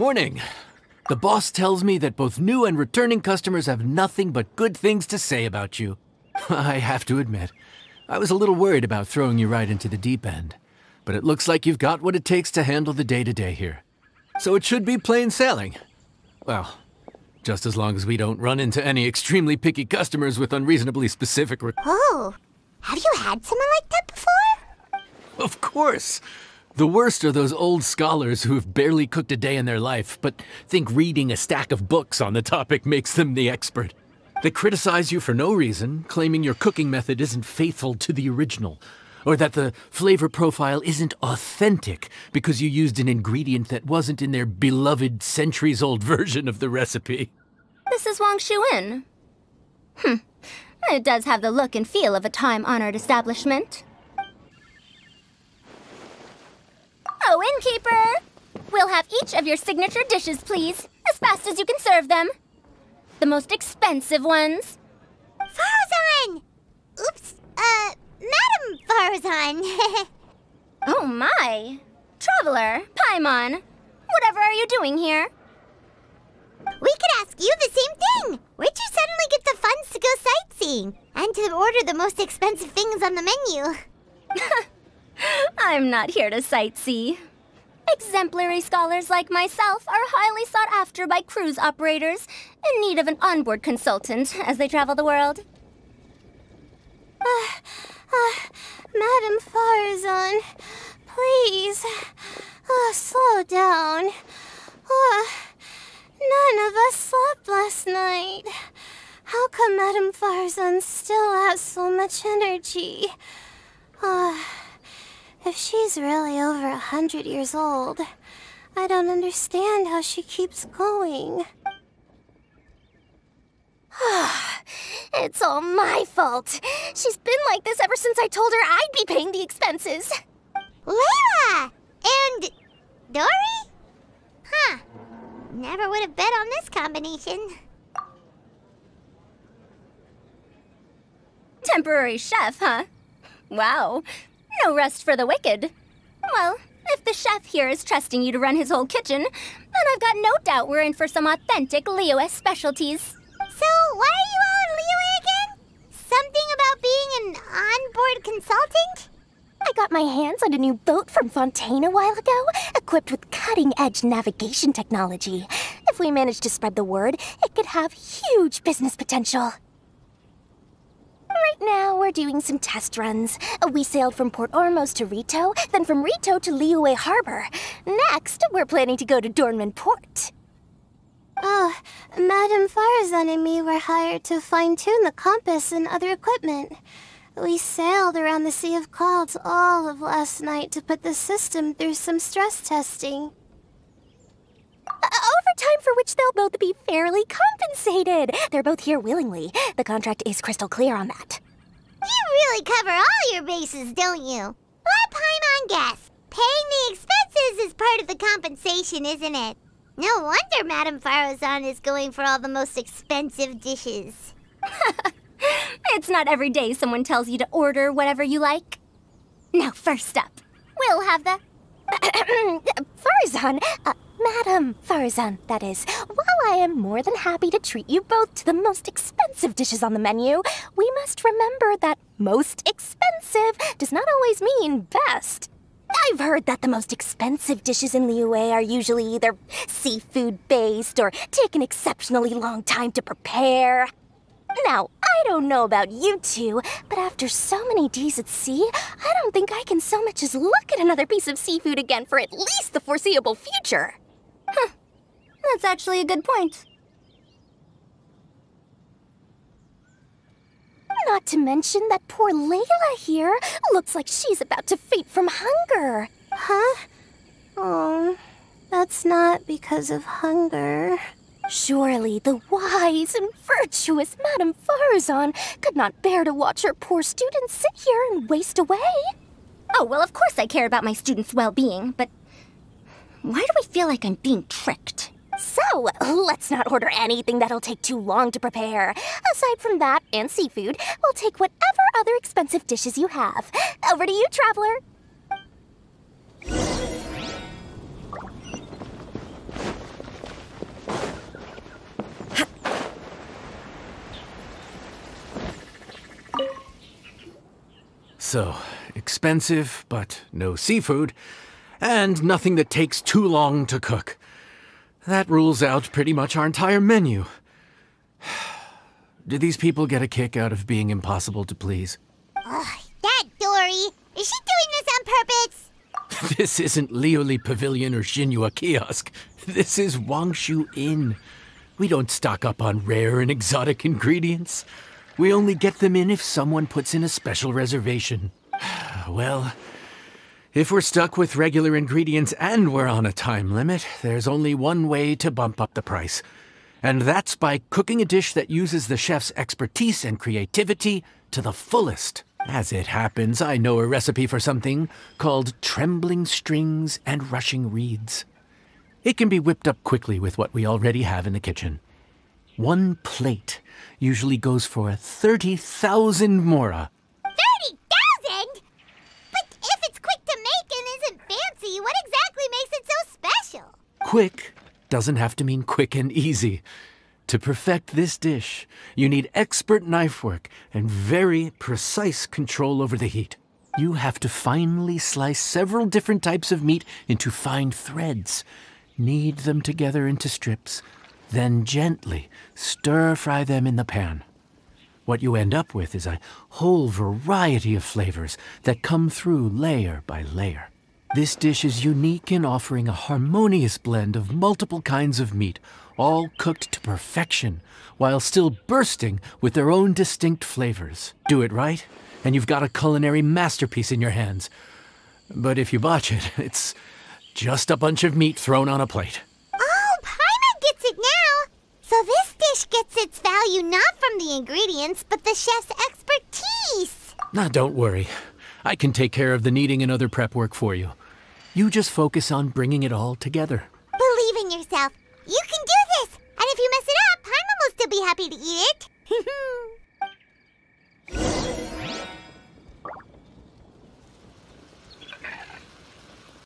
Morning. The boss tells me that both new and returning customers have nothing but good things to say about you. I have to admit, I was a little worried about throwing you right into the deep end. But it looks like you've got what it takes to handle the day to day here. So it should be plain sailing. Well, just as long as we don't run into any extremely picky customers with unreasonably specific requests. Oh, have you had someone like that before? Of course. The worst are those old scholars who have barely cooked a day in their life, but think reading a stack of books on the topic makes them the expert. They criticize you for no reason, claiming your cooking method isn't faithful to the original, or that the flavor profile isn't authentic because you used an ingredient that wasn't in their beloved centuries old version of the recipe. This is Wangshu Inn. Hmm. It does have the look and feel of a time honored establishment. Oh, innkeeper! We'll have each of your signature dishes, please, as fast as you can serve them. The most expensive ones. Faruzan! Oops, uh, Madam Faruzan. oh my! Traveler, Paimon, whatever are you doing here? We could ask you the same thing. Where'd you suddenly get the funds to go sightseeing? And to order the most expensive things on the menu? I'm not here to sightsee. Exemplary scholars like myself are highly sought after by cruise operators in need of an onboard consultant as they travel the world. Uh, uh, Madam Faruzan, please, uh, slow down. Uh, none of us slept last night. How come Madam Faruzan still has so much energy? Uh, if she's really over a hundred years old, I don't understand how she keeps going. it's all my fault. She's been like this ever since I told her I'd be paying the expenses. Layla! And Dori? Huh. Never would have bet on this combination. Temporary chef, huh? Wow, no rest for the wicked. Well, if the chef here is trusting you to run his whole kitchen, then I've got no doubt we're in for some authentic Liyue specialties. So, why are you all in Liyue again? Something about being an onboard consultant? I got my hands on a new boat from Fontaine a while ago, equipped with cutting-edge navigation technology. If we manage to spread the word, it could have huge business potential. Right now, we're doing some test runs. Uh, we sailed from Port Ormos to Ritou, then from Ritou to Liyue Harbor. Next, we're planning to go to Dornman Port. Oh, Madame Faruzan and me were hired to fine-tune the compass and other equipment. We sailed around the Sea of Clouds all of last night to put the system through some stress testing. Overtime for which they'll both be fairly compensated. They're both here willingly. The contract is crystal clear on that. You really cover all your bases, don't you? Let Paimon guess. Paying the expenses is part of the compensation, isn't it? No wonder Madame Faruzan is going for all the most expensive dishes. it's not every day someone tells you to order whatever you like. Now, first up, we'll have the... Faruzan, uh, Madam Faruzan, that is. While I am more than happy to treat you both to the most expensive dishes on the menu, we must remember that most expensive does not always mean best. I've heard that the most expensive dishes in Liyue are usually either seafood-based or take an exceptionally long time to prepare. Now, I don't know about you two, but after so many days at sea, I don't think I can so much as look at another piece of seafood again for at least the foreseeable future. Huh. That's actually a good point. Not to mention that poor Layla here looks like she's about to faint from hunger. Huh? Oh, that's not because of hunger. Surely the wise and virtuous Madame Faruzan could not bear to watch her poor students sit here and waste away. Oh, well, of course I care about my students' well-being, but why do I feel like I'm being tricked? So, let's not order anything that'll take too long to prepare. Aside from that and seafood, we'll take whatever other expensive dishes you have. Over to you, traveler. So, expensive, but no seafood and nothing that takes too long to cook. That rules out pretty much our entire menu. Do these people get a kick out of being impossible to please? Ugh, that Dori. Is she doing this on purpose? This isn't Liuli Pavilion or Xinyue Kiosk. This is Wangshu Inn. We don't stock up on rare and exotic ingredients. We only get them in if someone puts in a special reservation. Well, if we're stuck with regular ingredients and we're on a time limit, there's only one way to bump up the price. And that's by cooking a dish that uses the chef's expertise and creativity to the fullest. As it happens, I know a recipe for something called trembling strings and rushing reeds. It can be whipped up quickly with what we already have in the kitchen. One plate usually goes for 30,000 mora. Quick doesn't have to mean quick and easy. To perfect this dish, you need expert knife work and very precise control over the heat. You have to finely slice several different types of meat into fine threads, knead them together into strips, then gently stir fry them in the pan. What you end up with is a whole variety of flavors that come through layer by layer. This dish is unique in offering a harmonious blend of multiple kinds of meat, all cooked to perfection, while still bursting with their own distinct flavors. Do it right, and you've got a culinary masterpiece in your hands. But if you botch it, it's just a bunch of meat thrown on a plate. Oh, Paimon gets it now. So this dish gets its value not from the ingredients, but the chef's expertise. Now, don't worry. I can take care of the kneading and other prep work for you. You just focus on bringing it all together. Believe in yourself. You can do this. And if you mess it up, Paimon will still be happy to eat it.